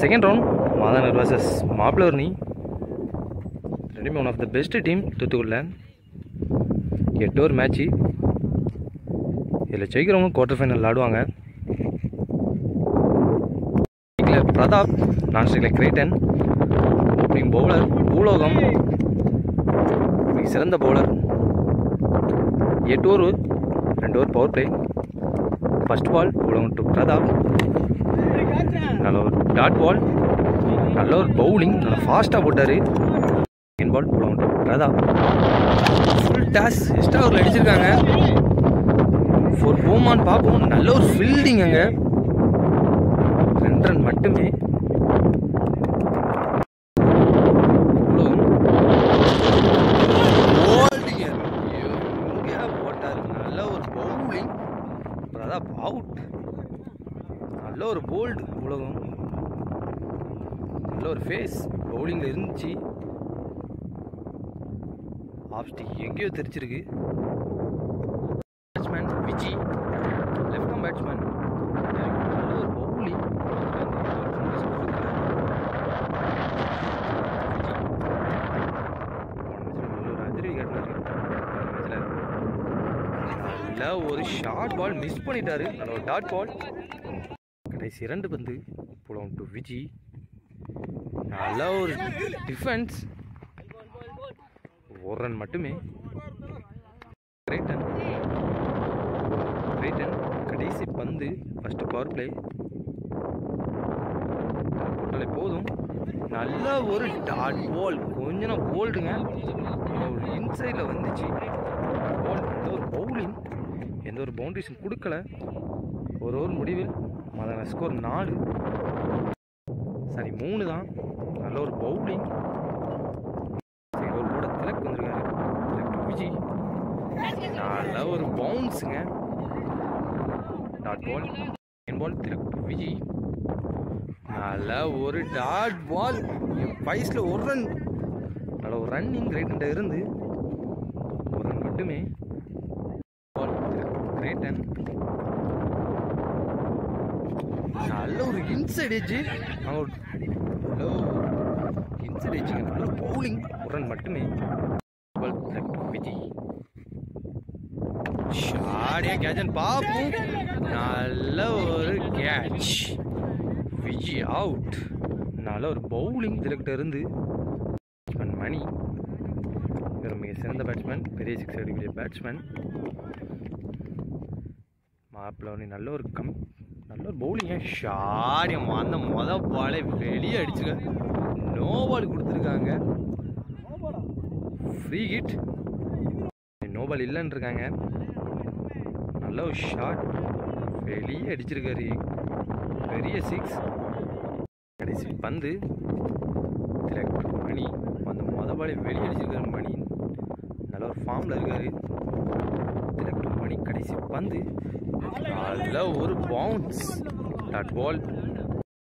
Second round மாதானர் versus மாப்பிளவர்னி ரெண்டுமே one of the best team தூத்துக்குடியில் எட்டு ஒரு மேட்ச்சு இதில் ஜெயிக்கிறவங்க குவார்டர் ஃபைனல் ஆடுவாங்க. பிரதாப் நான் ஸ்ரீல கிரேட்டன் ஓப்பனிங் பவுலர் பூலோகம் மிக சிறந்த பவுலர் எட்டு ஓவர் ரெண்டு over power play first ball பூலோகம் டு பிரதாப் நல்ல ஒரு டாட் பால் நல்ல ஒரு பவுலிங் நல்லா ஃபாஸ்ட்டாக போட்டார். செகண்ட் பால் போட மாட்டோம் பிரதாப் ஃபுல் டாஸ் எக்ஸ்ட்ரா ஓவரில் அடிச்சிருக்காங்க. ஃபோர் போமான்னு பார்ப்போம் நல்ல ஒரு ஃபீல்டிங் அங்கே. ரெண்டு ரன் மட்டுமே போட்டார் நல்ல ஒரு பவுலிங் பிரதாப் அவுட் நல்ல ஒரு போல்டு உலகம் நல்ல ஒரு ஃபேஸ் பவுலிங்கில் இருந்துச்சு. ஆஃப் ஸ்டிக் எங்கேயோ தெரிச்சிருக்கு batsman Viji left arm batsman நல்ல ஒரு பவுலி ஒரு ஒரு ஷார்ட் பால் மிஸ் பண்ணிட்டாரு. நல்ல ஒரு டாட் பால் கடைசி இரண்டு பந்து. புலம் டு விஜி நல்ல ஒரு டிஃபென்ஸ் ஒரு ரன் மட்டுமே. கிரேட்டன் கிரேட்டன் கடைசி பந்து ஃபர்ஸ்ட் பவர் பிளே போட்டாலே போதும். நல்ல ஒரு டாட் பால் கொஞ்சம் போல்டுங்க ஒரு இன்சைடில் வந்துச்சு. பால் எந்த ஒரு பவுலிங் எந்த ஒரு பவுண்டரிஸும் கொடுக்கல. ஒரு ஓவர் முடிவில் மத ஸ்கோர் நாலு. சரி மூணு தான் நல்ல ஒரு பவுலிங் சரி ஒரு கூட திலக் வந்திருக்காரு. திலக் விஜி. நல்ல ஒரு பவுன்ஸுங்க டாட் பால் என் பால் திலக் விஜி. நல்ல ஒரு டாட் பால் வயசில் ஒரு ரன் நல்ல ஒரு ரன்னிங் கிரேட்டன் இருந்து ஒரு ரன் மட்டுமே பால் கிரேட்டன் நல்ல ஒரு எஜ்ஜு அவங்க ஒரு நல்ல இன்சைட் எஜ்ஜுங்க நல்ல பவுலிங் ரன் மட்டுமே. விஜய். ஷாடியா கேட்சன் பாப்போம் நல்ல ஒரு கேட்ச் விஜி அவுட் நல்ல ஒரு பவுலிங் திலக்கிட்ட இருந்து. மணி. இவர் மிக சிறந்த பேட்ஸ்மேன் பெரிய சிக்ஸ் அடிக்கிற பேட்ஸ்மேன் மாப்பிள்ளவனி நல்ல ஒரு கம் நல்ல ஒரு ஷாரியம்? அந்த மொத பாலே வெளியே அடிச்சுங்க நோ பால் கொடுத்துருக்காங்க. ஃப்ரீ ஹிட் நோ பால் இல்லைன்னு இருக்காங்க நல்ல ஒரு ஷாட் வெளியே அடிச்சிருக்காரு. பெரிய சிக்ஸ் கடைசி பந்து. திலக் மணி. அந்த மொத பாலே வெளியே அடிச்சிருக்காரு மணி. நல்ல ஒரு ஃபார்மில் இருக்காரு. திலக் மணி கடைசி பந்து அதில் ஒரு பவுன்ஸ் டாட் பால்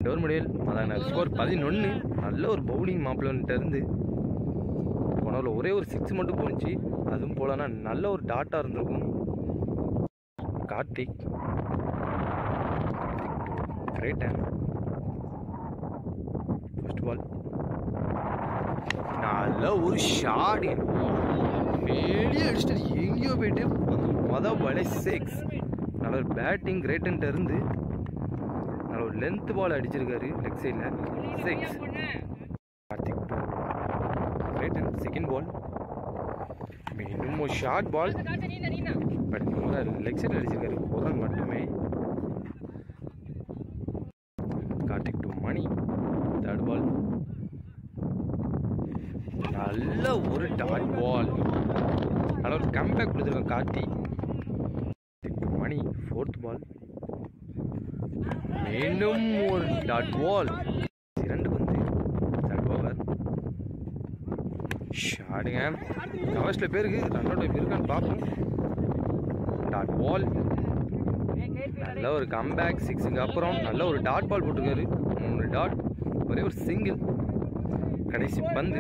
டோர் முடியல். அதான் ஸ்கோர் பதினொன்று நல்ல ஒரு பவுலிங் மாப்பிள்ளன்ட்டு இருந்து ஒரே ஒரு சிக்ஸ் மட்டும் போணுச்சு. அதுவும் போலன்னா நல்ல ஒரு டாட்டாக இருந்திருக்கும். கார்த்திக். கிரேட்டன் ஃபர்ஸ்ட் பால் நல்ல ஒரு ஷாட் வெளியே அடிச்சுட்டு எங்கேயோ போயிட்டு அந்த மொத பாலே சிக்ஸ் நல்ல ஒரு பேட்டிங் கிரேட்டன்ட்டு இருந்து நல்ல ஒரு லென்த் பால் அடிச்சிருக்காரு லெக் சைடில் சிக்ஸ் கார்த்திக் கிரேட்டன் செகண்ட் பால் இன்னும் ஒரு ஷார்ட் பால் பட் லெக் சைடில் அடிச்சிருக்காரு. ரன் மட்டுமே Karthik to Mani third ball நல்ல ஒரு டாட் பால் நல்ல ஒரு கம்பேக் கொடுத்துருக்கான் கார்த்தி மணி ஃபோர்த் பால் இன்னும் ஒரு டாட் வால் இரண்டு பந்து தட் ஓவர் ஷாடுங்க. கவர்ஸில் பேருக்கு ரன்னோட இருக்கான்னு பார்ப்போம். டாட் வால் நல்ல ஒரு கம்பேக் சிக்ஸுக்கு அப்புறம் நல்ல ஒரு டாட் பால் போட்டுருக்காரு. மூணு டாட் ஒரே ஒரு சிங்கிள் கடைசி பந்து.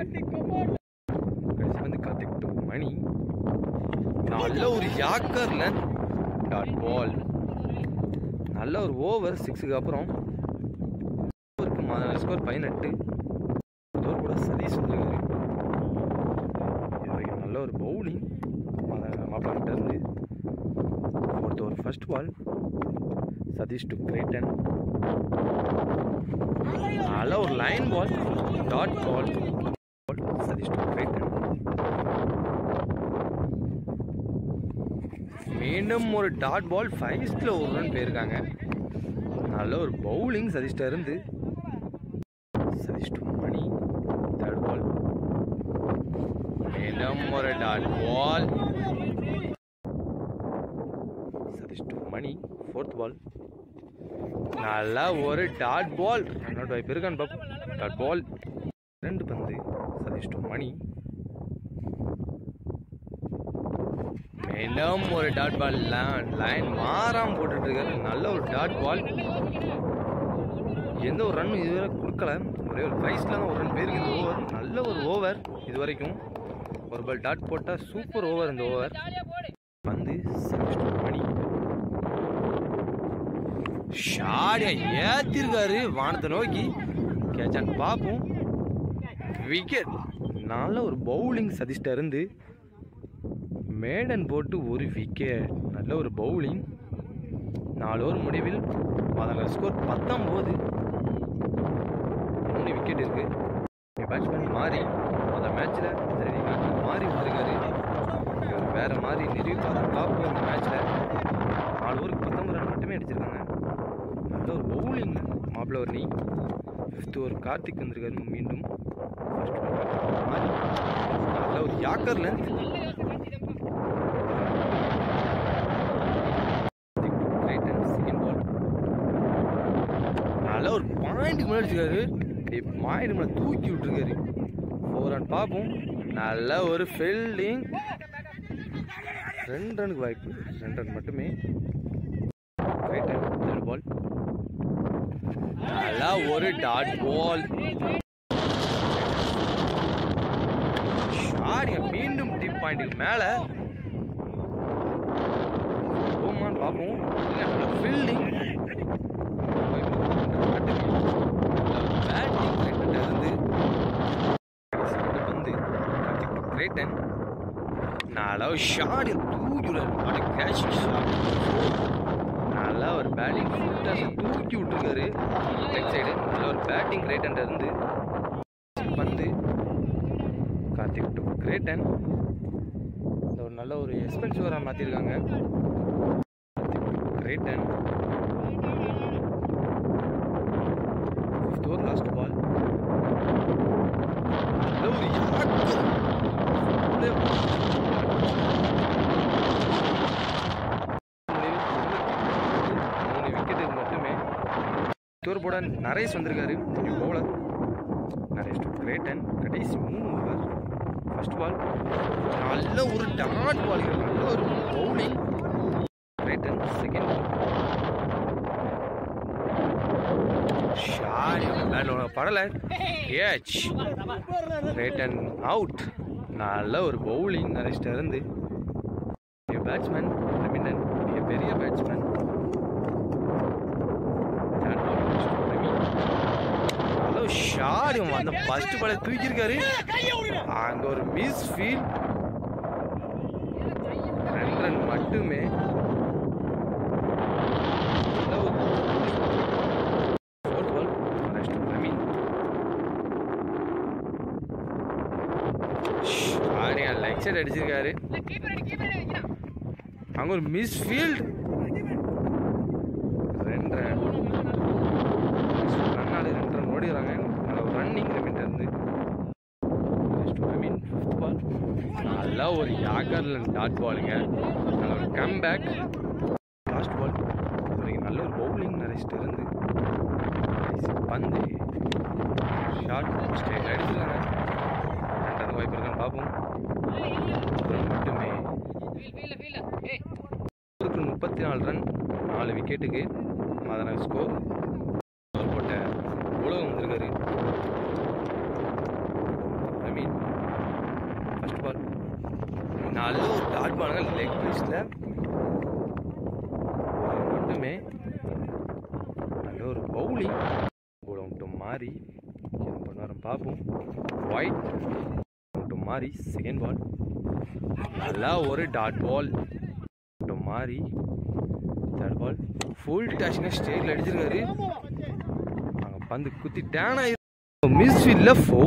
கடைசி பந்து கார்த்திக் மணி. நல்ல ஒரு யாக்கர்ல டாட் பால் நல்ல ஒரு ஓவர் சிக்ஸுக்கு அப்புறம் ஓவருக்கு ஸ்கோர் பதினெட்டு. கூட சதீஷ் வந்துருக்காரு நல்ல ஒரு பவுலிங் மாப்பிள்ளாங்கிட்ட இருந்து fourth first ball Sathish to Great Dane நல்ல ஒரு line ball dot ball Sathish to Great Dane மீண்டும் ஒரு டாட் பால் ஃபைஸ்டில் ஒரு ரன் போயிருக்காங்க. நல்ல ஒரு பவுலிங் சதிஷ்டாக இருந்து. சதிஷ் மணி தேர்ட் பால் மீண்டும் ஒரு dot ball Sathish Mani fourth ball நல்லா ஒரு டாட் பால் ரன் அவுட் வாய்ப்பு இருக்கான்னு பாப்போம் டாட் பால் ரெண்டு பந்து. சதிஷ் மணி இன்னும் ஒரு டாட் பால் லைன் மாறாம போட்டுட்டு இருக்காரு நல்ல ஒரு டாட் பால் எந்த ஒரு ரன் இதுவரை கொடுக்கல. ஒரே ஒரு ஃபைஸ்ல தான் ஒரு ரன் பேருக்கு இந்த ஓவர் நல்ல ஒரு ஓவர் இது வரைக்கும். ஒரு பால் டாட் போட்டால் சூப்பர் ஓவர் இந்த ஓவர் வந்து மணி. ஷாடியா ஏத்திருக்காரு வானத்தை நோக்கி. கேட்சான்னு பார்ப்போம் விக்கெட் நல்ல ஒரு பவுலிங் சதிஷ்ட இருந்து மேடன் போட்டு ஒரு விக்கெட் நல்ல ஒரு பவுலிங் நாலு ஓவர் முடிவில் அதோட ஸ்கோர் பத்தொம்போது மூணு விக்கெட் இருக்கு. பேட்ஸ்மேன் மாறி அந்த மேட்ச்சில் மாறி வந்திருக்காரு இவர் வேற மாதிரி நிரூபிப்பார் டாப் இந்த மேட்ச்சில் நாலு ஓவருக்கு பத்தொம்பது ரன் மட்டுமே அடிச்சிருக்காங்க. நல்ல ஒரு பவுலிங் மாப்பிள்ள ஒரு நீ. ஃபிஃப்த் ஓவர் கார்த்திக் வந்திருக்காரு. மீண்டும் ஃபர்ஸ்ட் மாறி. நல்ல ஒரு யாக்கர் லென்த் செகண்ட் பால் நல்ல ஒரு பாயிண்ட் மேலே மாயிடு மேலே தூக்கி விட்டுருக்காரு. ஃபோர் ரன் பார்ப்போம் நல்ல ஒரு ஃபீல்டிங் ரெண்டு ரனுக்கு வாய்ப்பு. ரெண்டு ரன் மட்டுமே. ரைட் பால் நல்லா ஒரு டாட் பால் மீண்டும் டீப் பாயிண்ட்டுக்கு மேலே போமான்னு பார்ப்போம் ஃபீல்டிங் பேட்டிங் இருந்து வந்து கிரேட்டன் நல்லா ஷாட் தூக்கி கேட்ச் ஷாட். நல்லா ஒரு பேட்டிங் தூக்கி விட்டுருக்காரு. ரைட் சைடு நல்ல ஒரு பேட்டிங் கிரேட்டன் இருந்து பந்து கார்த்திக் விட்டு. கிரேட்டன் இந்த ஒரு நல்ல ஒரு எக்ஸ்பென்சிவராக மாற்றிருக்காங்க கிரேட்டன் ஃபிஃப்த் ஓவர் லாஸ்ட் பால் நல்ல ஒரு யாக்கர் மூணு விக்கெட்டுக்கு மட்டுமே டூர் போட நரேஷ் வந்திருக்காரு new bowler Naresh to and கடைசி மூணு ஓவர் ஃபர்ஸ்ட் பால் நல்ல ஒரு டாட் பால் நல்ல ஒரு பவுலிங் கிரேட்டன் செகண்ட் பால் படலை. ஏச் கிரேட்டன் அவுட் நல்ல ஒரு பவுலிங் நரேஷ்ட இருந்து. பேட்ஸ்மேன் ரமிண்டன் மிகப்பெரிய பேட்ஸ்மேன் ஹலோ ஷாட் அந்த ஃபர்ஸ்ட் பாலை தூக்கியிருக்காரு. அங்க ஒரு மிஸ் ஃபீல் ரெண்டு ரன் மட்டுமே லெக் சைட் அடிச்சிருக்காரு. அங்க ஒரு மிஸ் ஃபீல்ட் ரெண்டு ரன் ரன்னாடு ரெண்டு ரன் ஓடிடுறாங்க நல்ல ஒரு ரன்னிங் ரெமிட் இருந்து மீன் ஃபிஃப்த் பால் நல்லா ஒரு யாக்கர்ல டாட் பாலுங்க நல்ல ஒரு கம் பேக் லாஸ்ட் பால் வரைக்கும் நல்ல ஒரு பவுலிங் நரேஷ்ட இருந்து பந்து. ஷார்ட் ஸ்டேட் அடிச்சிருக்காங்க ரெண்டாவது வாய்ப்பு இருக்கான்னு பார்ப்போம். அப்புறம் மட்டுமே. முப்பத்தி நாலு ரன் நாலு விக்கெட்டுக்கு அதன ஸ்கோர் போட்ட உலகம் வந்திருக்காரு ஐ மீன் ஃபர்ஸ்ட் பால் நல்ல பாருங்கள் லெக் பீஸில் மட்டுமே நல்ல ஒரு பவுலிங் போட மட்டும் மாறி என்ன பண்ணுவாரு பார்ப்போம் ஒயிட் மட்டும் மாறி செகண்ட் பால் நல்லா ஒரு டாட் பால் மட்டும் மாறி தேர்ட் பால் ஃபுல் டச்னா ஸ்டேட்ல அடிச்சிருக்காரு. நாங்கள் பந்து குத்தி டேன் ஆயிரு. மிஸ்ஃபீல்ட்ல ஃபோ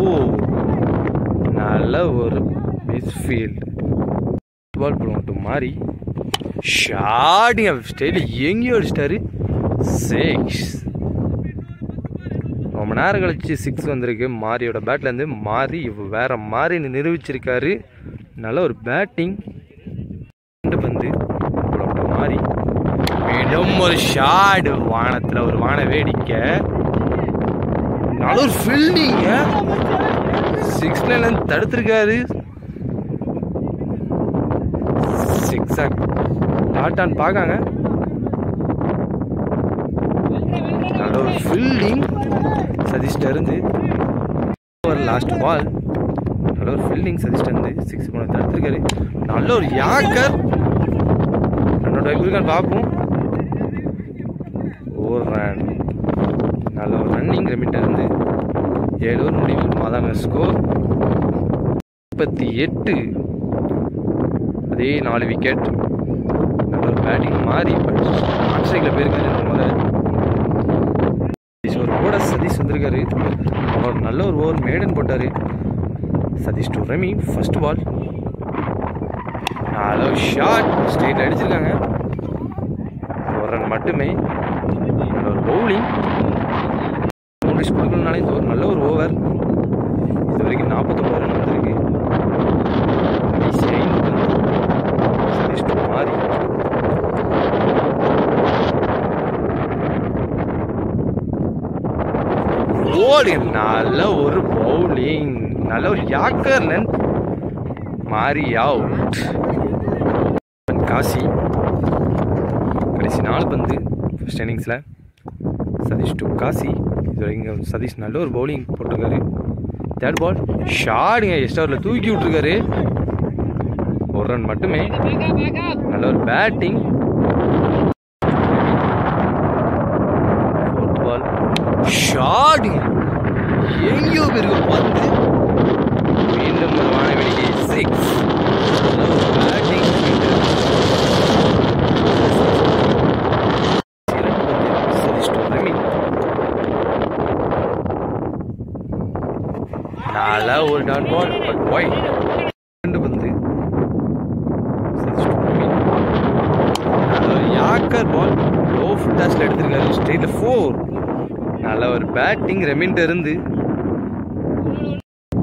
நல்ல ஒரு மிஸ்ஃபீல்டு பால் போட்டு மாறி ஆஃப் ஸ்டைல எங்கேயோ அடிச்சிட்டாரு. சிக்ஸ் ரொம்ப நேரம் கழிச்சு சிக்ஸ் வந்திருக்கு. மாரியோட பேட்லேருந்து மாறி இவ வேற மாறின்னு நிரூபிச்சிருக்காரு. நல்ல ஒரு பேட்டிங் ரெண்டு பந்து மாறி மீண்டும் ஒரு ஷாட். வானத்தில் ஒரு வான வேடிக்கை. நல்ல ஒரு ஃபீல்டிங்க சிக்ஸ் லைன் தடுத்திருக்காரு. ஜிக்ஸாக் டாட்டான்னு பார்க்காங்க. நல்ல ஒரு ஃபீல்டிங் சதீஷ்ட இருந்து. ஒரு லாஸ்ட் பால் நல்ல ஒரு ஃபீல்டிங் சதீஷ்ட இருந்து சிக்ஸ் போன தடுத்துருக்காரு நல்ல ஒரு யாக்கர். ரன்னோட இருக்கான்னு பார்ப்போம். ஒரு ரன் நல்ல ஒரு ரன்னிங் ரெமிட்ட இருந்து ஏழு ஒரு முடிவு. மாதாங்க ஸ்கோர் முப்பத்தி எட்டு. அதே நாலு விக்கெட் நல்ல ஒரு பேட்டிங் மாறி ஆட் சைடில் போயிருக்காரு இந்த முறை சதீஷ் ஒரு கூட சதீஷ் வந்திருக்காரு. அவர் நல்ல ஒரு ஓவர் மேடன் போட்டார். Satish to ரமி first ball hello shot straight அடிச்சிருக்காங்க. ஒரு ரன் மட்டுமே. ஒரு பவுலிங் மூன்று கொடுக்கணும்னாலே இந்த ஒரு நல்ல ஒரு ஓவர் இது வரைக்கும் நாற்பத்தொம்பது ரன் வந்திருக்கு கடைசி ஐந்து பந்து சதீஷ் டு மாறி போலிங் நல்ல ஒரு பவுலிங் நல்ல ஒரு யாக்கர் லென்த் மாறி அவுட் காசி. கடைசி நாலு பந்து ஃபஸ்ட் இன்னிங்ஸில் சதீஷ் டு காசி. இங்கே சதீஷ் நல்ல ஒரு பவுலிங் போட்டிருக்காரு. தேர்ட் பால் ஷாடுங்க எஸ்டாரில் தூக்கி விட்டுருக்காரு. ஒரு ரன் மட்டுமே. நல்ல ஒரு பேட்டிங் ஃபோர்த் பால் ஷாடுங்க எங்கேயோ பேருக்கு பந்து மீண்டும் ஒரு வானவெளிக்கு சிக்ஸ் பேட்டிங் நல்லா ஒரு டாட் பால் பட் ஒய் ரெண்டு பந்து யாக்கர் பால் லோ ஃபுட் எடுத்திருக்காரு ஸ்ட்ரெயிட்ல ஃபோர் நல்ல ஒரு பேட்டிங் ரெமின் இருந்து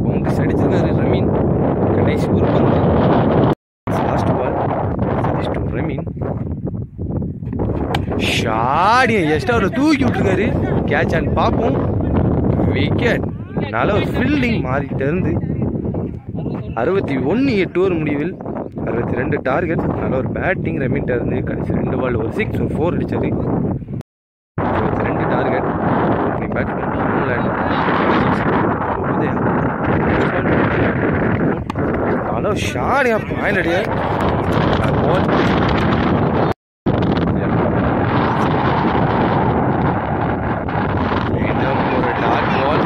பவுண்டரிஸ் அடிச்சிருக்காரு ரமீன். கடைசி ஒரு பந்து. Last ball Satish to ரமீன். ஷாடி எஸ்ட் அவரை தூக்கி விட்டுருக்காரு. கேட்ச் அண்ட் பார்ப்போம். விக்கெட் நல்ல ஒரு ஃபீல்டிங் மாறிட்டு இருந்து அறுபத்தி ஒன்று எட்டு ஓவர் முடிவில் அறுபத்தி ரெண்டு டார்கெட் நல்ல ஒரு பேட்டிங் ரெமிட்ட இருந்து கடைசி ரெண்டு பால் ஒரு சிக்ஸ் ஒரு ஃபோர் அடிச்சாரு அறுபத்தி ரெண்டு target opening batsman hello Udaya ஷாடியா point அடியா பால் மீண்டும் ஒரு டாட் பால்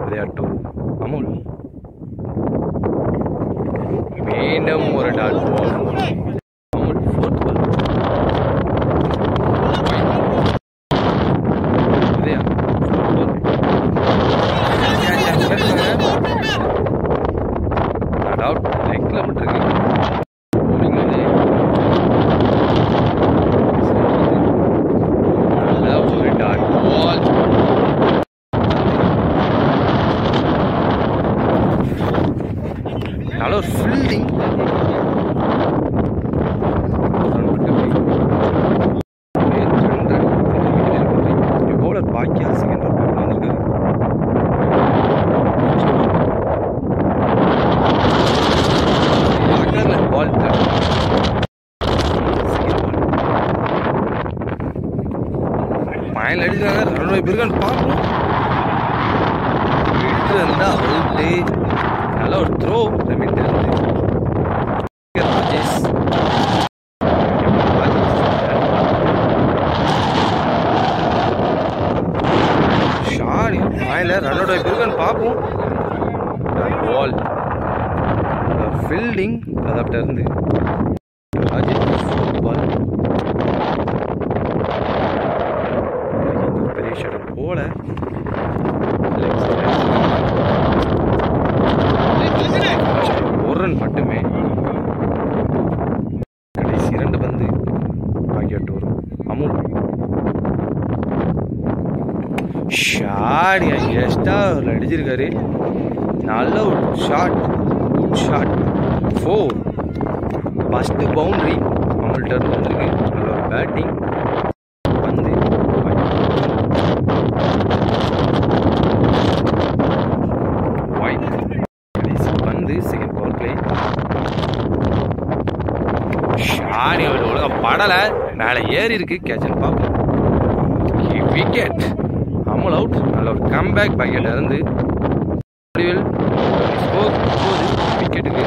விளையாட்டு அமுல் மீண்டும் ஒரு dot ball Amul fourth ball Vijaya not out லெக்ல விட்டுருக்கு bowling வந்து நல்ல ஒரு டாட் பால் நல்ல ஒரு ஃபீல்டிங் பவுலர் பாக்கியா செகண்ட் வந்திருக்காரு பால் பயனில் அடிக்கிறாங்க ரன் வாய்ப்பு இருக்கான்னு பார்ப்போம் விட்டு இருந்தா அவுட்டு நல்ல ஒரு த்ரோ ரெமிட் இருந்து ராஜேஷ் ஷாட் பாயிண்ட்ல ரன்னோட இருக்கான்னு பார்ப்போம். பால் ஃபீல்டிங் அதாப்ட இருந்து பால் பெரிய ஷாட் போல ஒரு ரன் மட்டுமே கடைசி இரண்டு பந்து ஆகியோட்டு வரும் அமுல் ஷாட் எஸ்டா அடிச்சிருக்காரு நல்ல ஒரு shot good shot four first boundary அவங்கள்ட்ட இருந்து வந்திருக்கு. நல்ல ஒரு பேட்டிங் வந்து. ஒயிட் செகண்ட் பவர் பிளே ஷாடி அவர் ஒழுங்காக படலை. மேலே ஏறி இருக்கு. கேட்சன் பார்ப்போம் விக்கெட் அமுல் அவுட் நல்ல ஒரு கம்பேக் பக்கெட் இருந்து. முடிவில் ஸ்கோர் விக்கெட்டுக்கு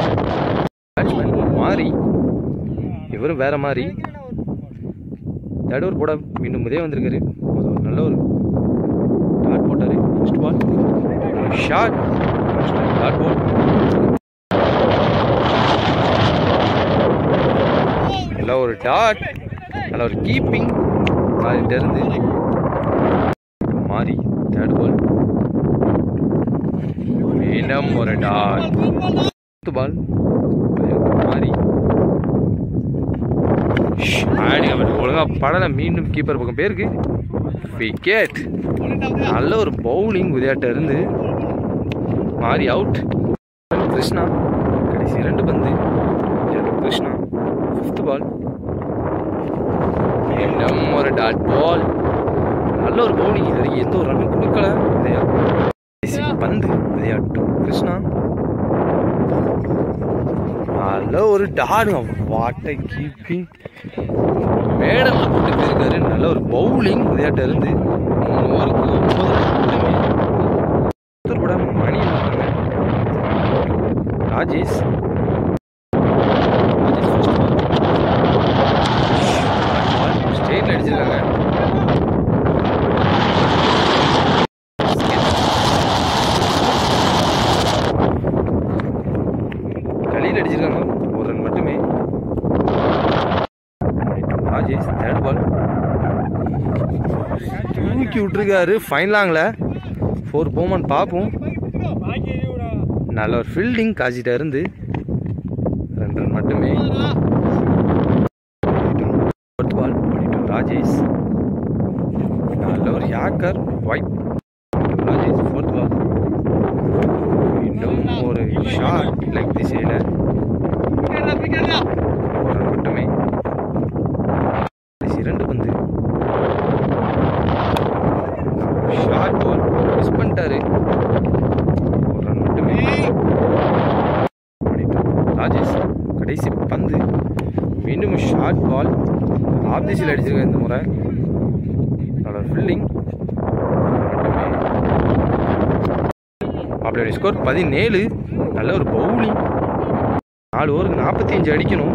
பேட்ஸ்மேன் மாறி. இவரும் வேற மாதிரி தேர்ட் ஓவர் போட மீண்டும் இதே வந்திருக்காரு. அது ஒரு நல்ல ஒரு டாட் போட்டார். First ball shot dot ball நல்ல ஒரு டாட் நல்ல ஒரு கீப்பிங் மாறிட்டு இருந்து. மாறி. தேர்ட் பால் மீண்டும் ஒரு டாட் பால் மாறி ஷாடி அவர் ஒழுங்கா படல மீண்டும் கீப்பர் பக்கம் பேருக்கு விக்கெட் நல்ல ஒரு பவுலிங் விளையாட்ட இருந்து மாறி அவுட் கிருஷ்ணா. கடைசி இரண்டு பந்து. கிருஷ்ணா. ஃபிஃப்த் பால் மீண்டும் ஒரு டாட் பால் நல்ல ஒரு பவுலிங் இது வரைக்கும் எந்த ஒரு ரன்னும் கொடுக்கல. இல்லையா? பந்து விளையாட்டு கிருஷ்ணா நல்ல ஒரு டாடுங்க வாட்டை கீப்பிங் மேடல்ல போட்டு போயிருக்காரு நல்ல ஒரு பவுலிங் விளையாட்டு இருந்து. மூணு ஓவருக்கு ஒன்பது ஒருத்தர் கூட மணி ராஜேஷ் ஸ்டேட் அடிச்சிருக்காங்க கலியில் அடிச்சிருக்காங்க ஒரு ரன் மட்டுமே ராஜேஷ் தேர்ட் பால் தூக்கி விட்டுருக்காரு ஃபைனலாங்கள ஃபோர் போமான்னு பார்ப்போம் நல்ல ஒரு ஃபீல்டிங் காஜிட்ட இருந்து ரெண்டு ரன் மட்டுமே ஃபோர்த் பால் ராஜேஷ். நல்ல ஒரு yorker wide Rajesh fourth ball இன்னும் ஒரு ஷார்ட் லெக் திசையில் ஒரு run மட்டுமே கடைசி இரண்டு பந்து ஷார்ட் பால் மிஸ் பண்ணிட்டாரு ஒரு ரன் மட்டுமே பண்ணிட்டார். ராஜேஷ் கடைசி பந்து மீண்டும் ஷார்ட் பால் ஆஃப் திசையில் அடிச்சிருக்காரு இந்த முறை. அதோட ஃபீல்டிங் அப்படியோட ஸ்கோர் பதினேழு. நல்ல ஒரு பவுலிங் நாலு ஓவர் நாற்பத்தி அஞ்சு அடிக்கணும்.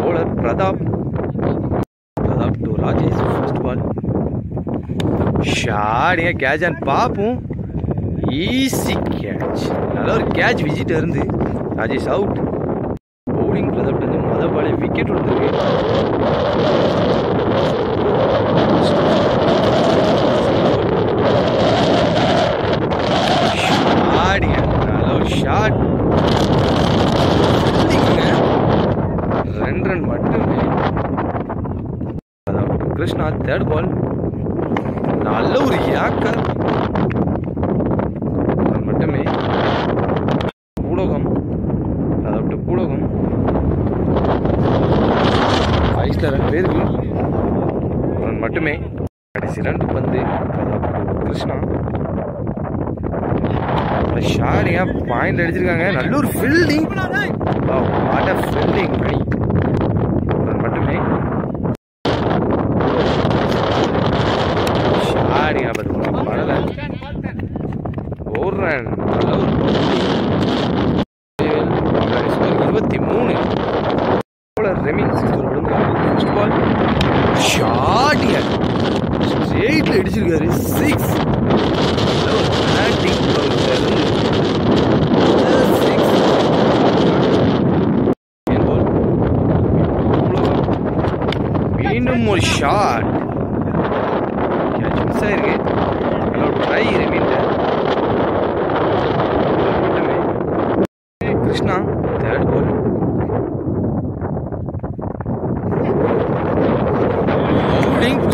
Bowler Pratap. Pratap to Rajesh first ball ஷாடியா catch and பார்ப்போம் ஈஸி கேட்ச் நல்ல ஒரு கேட்ச் விஜிட்ட இருந்து. ராஜேஷ் அவுட் பவுலிங் பிரதாப் வந்து மொதல் பாலே விக்கெட் விழுந்திருக்கு ஷாடியா நல்ல ஒரு ஷாட் ரெண்டு ரன் மட்டுமே அதாவது கிருஷ்ணா தேர்ட் பால் நல்ல ஒரு யாக்கர் ரன் மட்டுமே பூலோகம் அதாவது பூலோகம் ஃபைவ் ஸ்டார் ரன் பேருக்கு ரன் மட்டுமே கடைசி ரெண்டு பந்து அதாவது கிருஷ்ணா ஷாரியா பாயிண்ட் அடிச்சிருக்காங்க. நல்ல ஒரு ஃபீல்டிங் வாட் அ ஃபீல்டிங் மணி அடிச்சிருக்காரு சிக்ஸ் மீண்டும் ஒரு ஷாட் மிஸ் ஆயிருக்கு. ட்ரை ரிமீன் கிருஷ்ணா தேர்ட் கோல்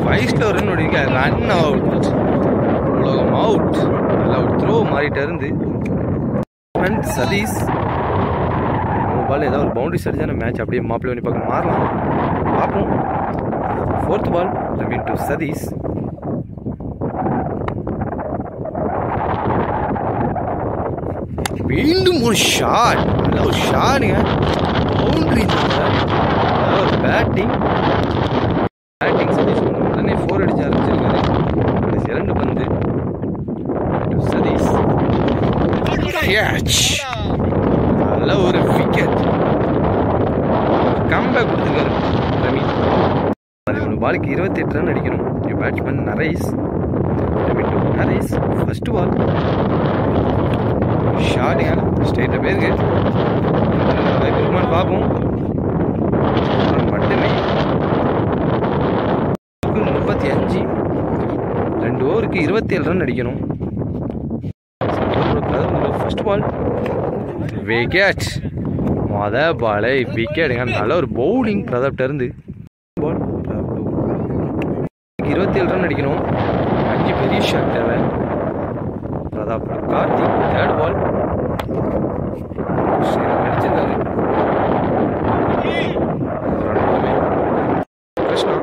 பைஸ்ல ஒரு ரன் ஓடிக்க ரன் அவுட் உலகம் அவுட் நல்ல ஒரு த்ரோ மாறிட்டு இருந்து. அண்ட் சதீஷ் மூணு பால் ஏதாவது ஒரு பவுண்டரி அடிச்சா மேட்ச் அப்படியே மாப்பிள்ளை பண்ணி பார்க்க மாறலாம். பார்ப்போம். Fourth ball Rameen to Satish. மீண்டும் ஒரு ஷாட் நல்ல ஒரு ஷாட்டுங்க பவுண்டரி நல்ல ஒரு பேட்டிங் பேட்டிங் சதீஷ் உடனே ஃபோர் அடிச்சு ஆரம்பிச்சிருக்காரு கடைசி இரண்டு பந்து சதீஷ் கேட்ச் நல்ல ஒரு விக்கெட் கம்பேக் கொடுத்துருக்காரு. ரவி. ஒரு பாலுக்கு இருபத்தெட்டு ரன் அடிக்கணும். Batsman Naresh Ravi to Naresh first ball ஷாட்டுங்க ஸ்டேட்டில் பேருக்கு வாய்ப்பு பார்ப்போம். மட்டுமே. முப்பத்தி அஞ்சு. ரெண்டு ஓவருக்கு இருபத்தேழு ரன் அடிக்கணும். ஃபர்ஸ்ட் பால் விக்கெட் மொத பாலை விக்கெட்டுங்க நல்ல ஒரு பவுலிங் பிரதாப்ட இருந்து. பால் இருபத்தேழு ரன் அடிக்கணும். அஞ்சு பெரிய ஷாட் தேவை. பிரதாப் கார்த்திக் தேர்ட் பால் அடிச்சிருந்தாரு கிருஷ்ணா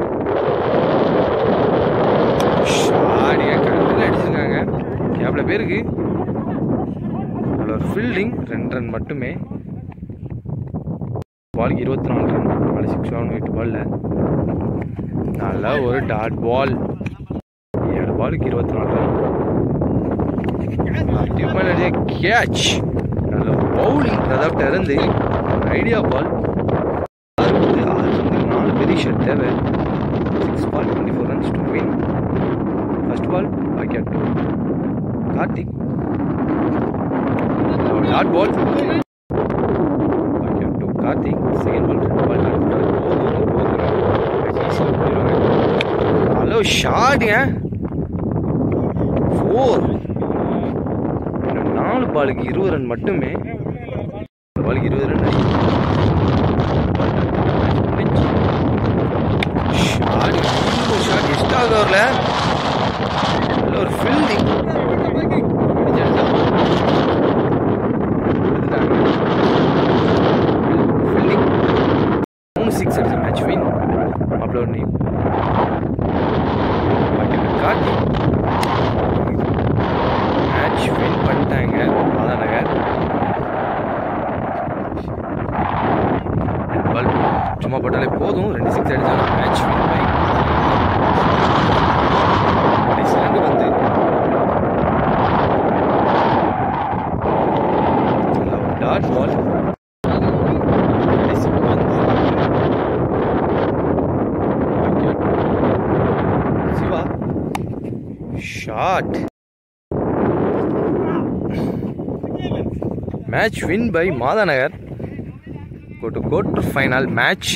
ஷாடியா கண்டில் அடிச்சிருக்காங்க எவ்வளோ பேருக்கு அதில் ஒரு ஃபீல்டிங் ரெண்டு ரன் மட்டுமே பாலுக்கு இருபத்தி நாலு ரன் நாலு சிக்ஸ் செவன் எட்டு பாலில் நல்லா ஒரு டாட் பால் ஏழு பாலுக்கு இருபத்தி நாலு ரன் கேட்ச் நல்ல பவுலிங் பிரதாப்ட இருந்து ஐடியா பால் அறுபது ஆறு நாலு பெரிய ஷர்ட் தேவை. Six ball twenty four runs to win first ball packet to Karthik dot ball பாக்கெட் ஹலோ ஷாட்டுங்க ஃபோர் நாலு பாலுக்கு இருபது ரன் மட்டுமே நாலு பாலுக்கு இருபது ரன் ஷாட் ஷாட் எக்ஸ்ட்ரா ஓவரில் ஒரு fielding fielding Pablo ni. Pakai kaki match win by Madhanagar go to quarter final match